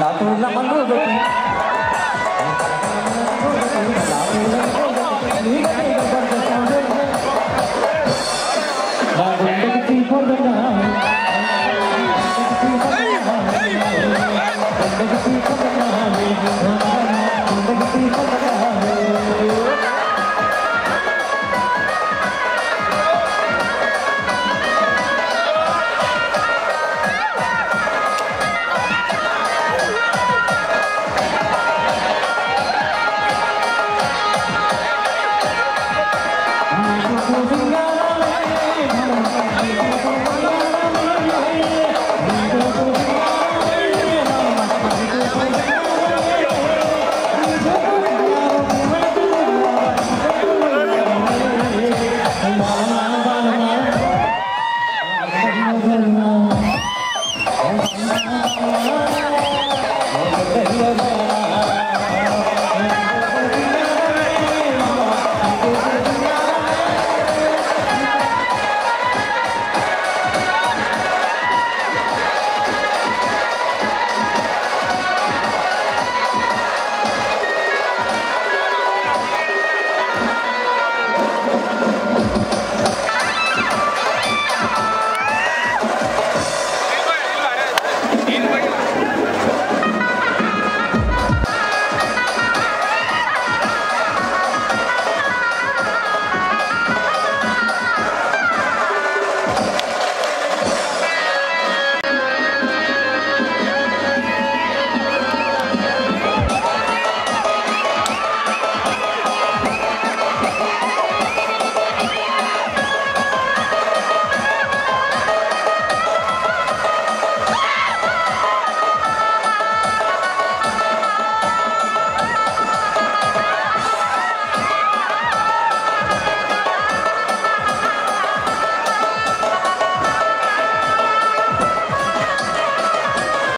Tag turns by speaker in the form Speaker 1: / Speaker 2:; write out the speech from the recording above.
Speaker 1: đã tôi lắm bắn đôi với Hãy subscribe cho kênh Ghiền Mì Gõ Để không bỏ lỡ những video hấp dẫn